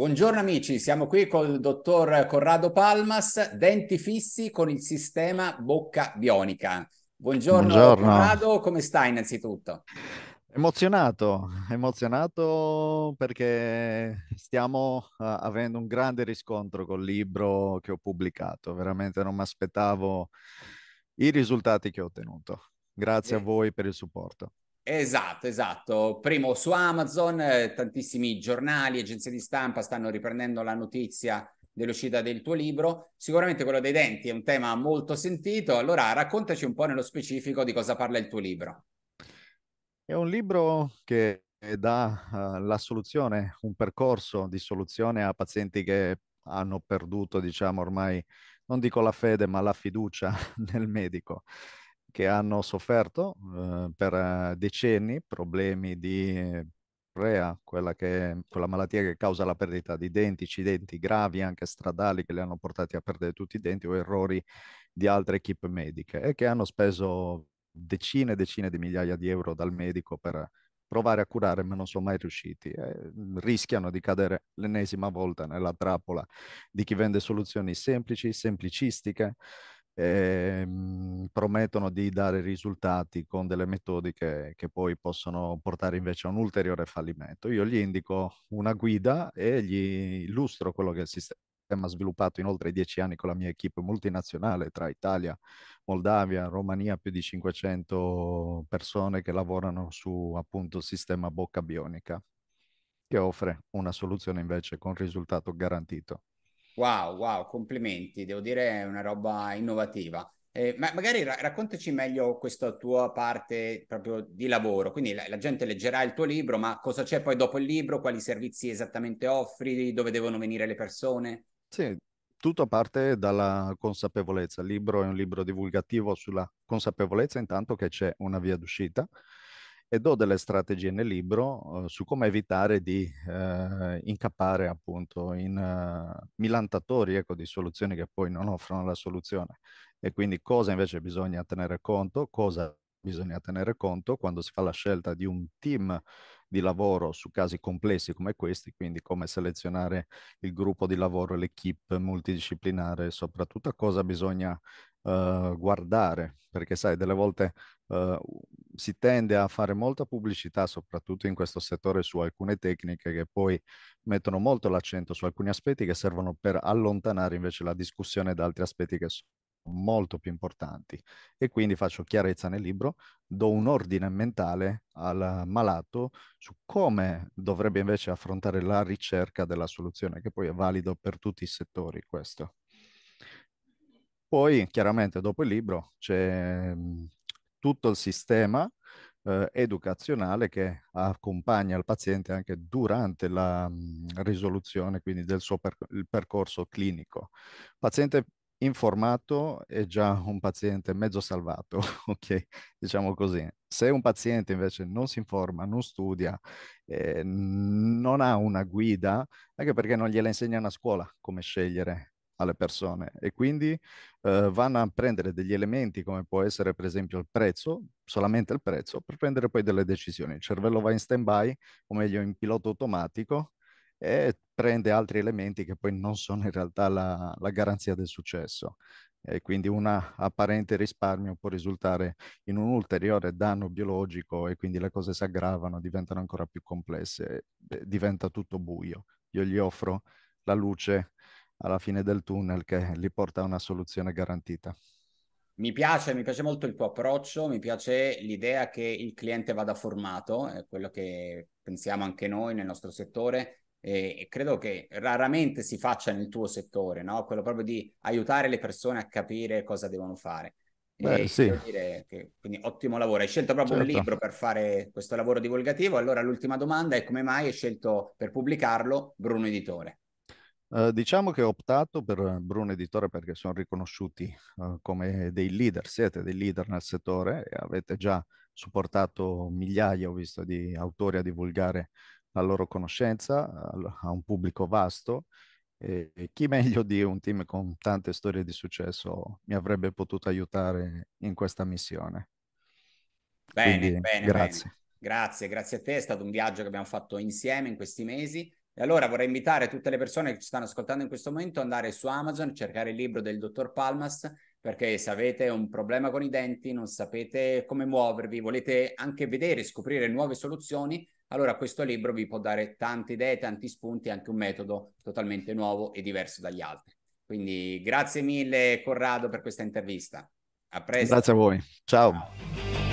Buongiorno amici, siamo qui col dottor Corrado Palmas, denti fissi con il sistema bocca bionica. Buongiorno, Buongiorno. Corrado, come stai innanzitutto? Emozionato, emozionato perché stiamo uh, avendo un grande riscontro col libro che ho pubblicato. Veramente non mi aspettavo i risultati che ho ottenuto. Grazie eh. a voi per il supporto. Esatto, esatto. Primo su Amazon, eh, tantissimi giornali, agenzie di stampa stanno riprendendo la notizia dell'uscita del tuo libro. Sicuramente quello dei denti è un tema molto sentito. Allora raccontaci un po' nello specifico di cosa parla il tuo libro. È un libro che dà uh, la soluzione, un percorso di soluzione a pazienti che hanno perduto, diciamo ormai, non dico la fede, ma la fiducia nel medico che hanno sofferto eh, per decenni problemi di rea, quella, che, quella malattia che causa la perdita di denti, incidenti gravi anche stradali che li hanno portati a perdere tutti i denti o errori di altre equip mediche e che hanno speso decine e decine di migliaia di euro dal medico per provare a curare, ma non sono mai riusciti. Eh, rischiano di cadere l'ennesima volta nella trappola di chi vende soluzioni semplici, semplicistiche, eh, promettono di dare risultati con delle metodiche che poi possono portare invece a un ulteriore fallimento. Io gli indico una guida e gli illustro quello che è il sistema sviluppato in oltre dieci anni con la mia equipe multinazionale tra Italia, Moldavia, Romania, più di 500 persone che lavorano su appunto il sistema bocca bionica che offre una soluzione invece con risultato garantito. Wow, wow, complimenti, devo dire è una roba innovativa. Eh, ma magari ra- raccontaci meglio questa tua parte proprio di lavoro, quindi la, la, gente leggerà il tuo libro, ma cosa c'è poi dopo il libro, quali servizi esattamente offri, dove devono venire le persone? Sì, tutto parte dalla consapevolezza. Il libro è un libro divulgativo sulla consapevolezza, intanto che c'è una via d'uscita e do delle strategie nel libro uh, su come evitare di uh, incappare appunto in uh, milantatori ecco, di soluzioni che poi non offrono la soluzione. E quindi cosa invece bisogna tenere conto, cosa bisogna tenere conto quando si fa la scelta di un team di lavoro su casi complessi come questi, quindi come selezionare il gruppo di lavoro, l'equipe multidisciplinare, soprattutto cosa bisogna uh, guardare, perché sai, delle volte uh, si tende a fare molta pubblicità, soprattutto in questo settore, su alcune tecniche che poi mettono molto l'accento su alcuni aspetti che servono per allontanare invece la discussione da altri aspetti che sono molto più importanti e quindi faccio chiarezza nel libro, do un ordine mentale al malato su come dovrebbe invece affrontare la ricerca della soluzione, che poi è valido per tutti i settori questo. Poi chiaramente dopo il libro c'è mhmm, tutto il sistema eh, educazionale che accompagna il paziente anche durante la mh, mhmm, risoluzione, quindi del suo per percorso clinico. Paziente informato è già un paziente mezzo salvato, ok? Diciamo così. Se un paziente invece non si informa, non studia, eh, non ha una guida, anche perché non gliela insegnano a scuola come scegliere alle persone e quindi eh, vanno a prendere degli elementi come può essere per esempio il prezzo, solamente il prezzo, per prendere poi delle decisioni. Il cervello va in stand-by, o meglio in pilota automatico, e prende altri elementi che poi non sono in realtà la, la garanzia del successo. E quindi un apparente risparmio può risultare in un ulteriore danno biologico e quindi le cose si aggravano, diventano ancora più complesse, diventa tutto buio. Io gli offro la luce alla fine del tunnel che li porta a una soluzione garantita. Mi piace, mi piace molto il tuo approccio, mi piace l'idea che il cliente vada formato, è quello che pensiamo anche noi nel nostro settore e, credo che raramente si faccia nel tuo settore, no? quello proprio di aiutare le persone a capire cosa devono fare. Beh, sì. Che, quindi ottimo lavoro. Hai scelto proprio certo. un libro per fare questo lavoro divulgativo. Allora l'ultima domanda è come mai hai scelto per pubblicarlo Bruno Editore? Uh, diciamo che ho optato per Bruno Editore perché sono riconosciuti uh, come dei leader, siete dei leader nel settore e avete già supportato migliaia, ho visto, di autori a divulgare la loro conoscenza a, a un pubblico vasto e, e, chi meglio di un team con tante storie di successo mi avrebbe potuto aiutare in questa missione. Bene, Quindi, bene, grazie. Bene. Grazie, grazie a te, è stato un viaggio che abbiamo fatto insieme in questi mesi E allora vorrei invitare tutte le persone che ci stanno ascoltando in questo momento ad andare su Amazon, cercare il libro del dottor Palmas, perché se avete un problema con i denti, non sapete come muovervi, volete anche vedere, scoprire nuove soluzioni, allora questo libro vi può dare tante idee, tanti spunti, anche un metodo totalmente nuovo e diverso dagli altri. Quindi grazie mille Corrado per questa intervista. A presto. Grazie a voi. Ciao. Ciao.